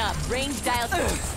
Up. Range dial. Uh.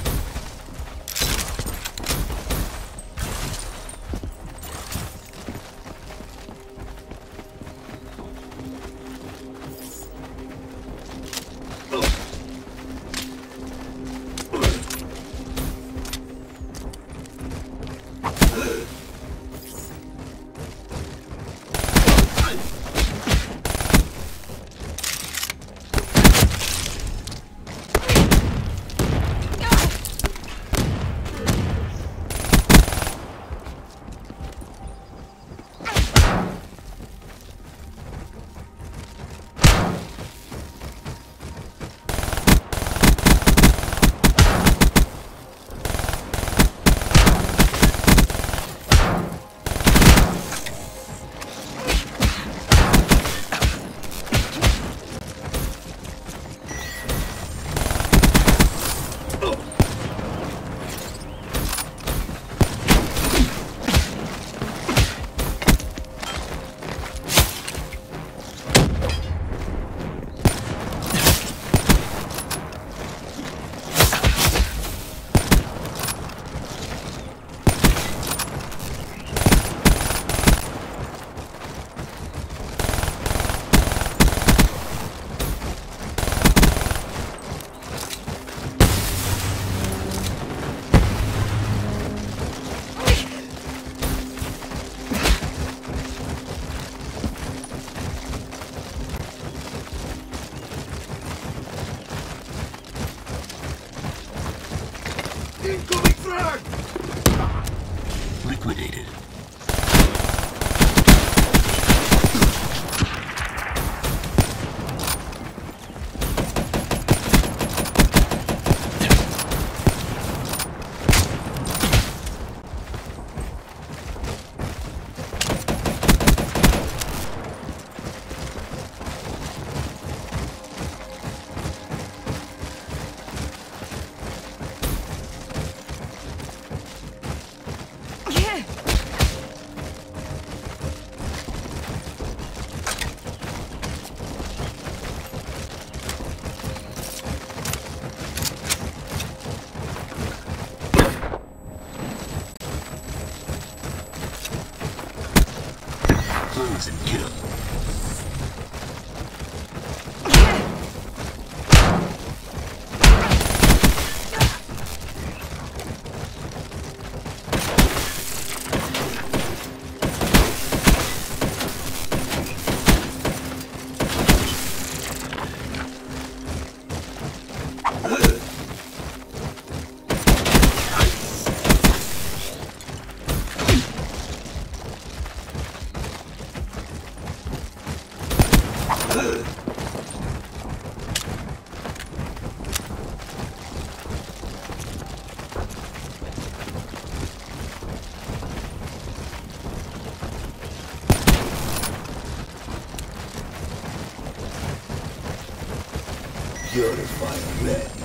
Purifier ready.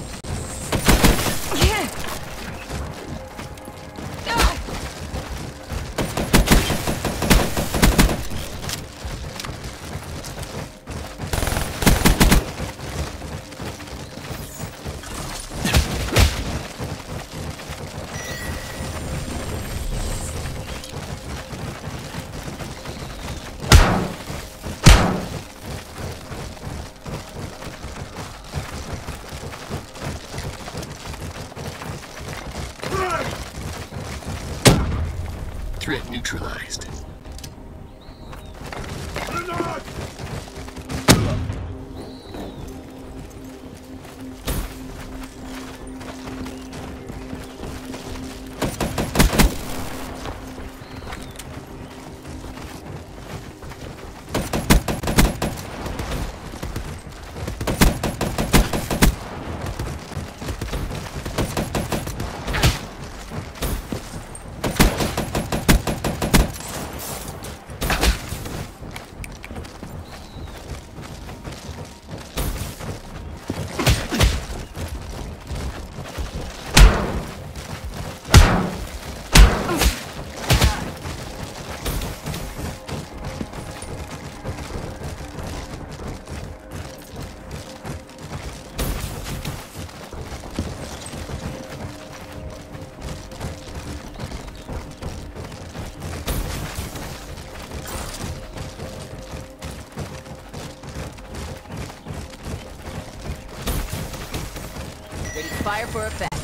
For effect. They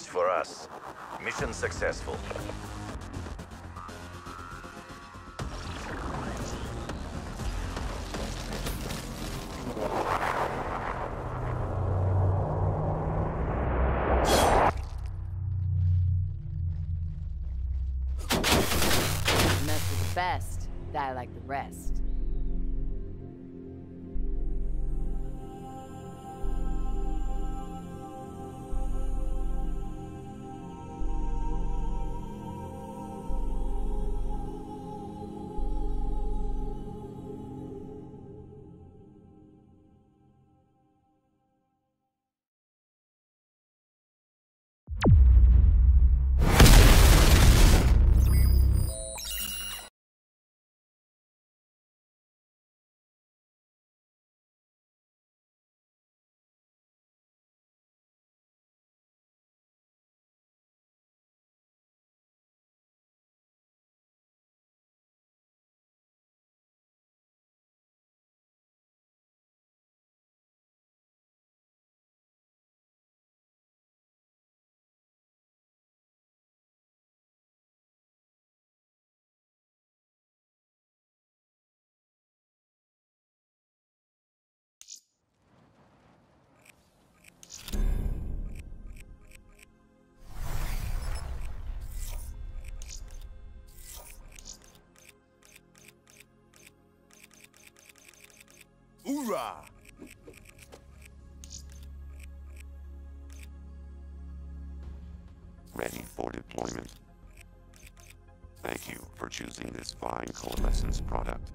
were for us. Mission successful. Mess with the best, die like the rest. Hoorah! ready for deployment. Thank you for choosing this fine Coalescence product.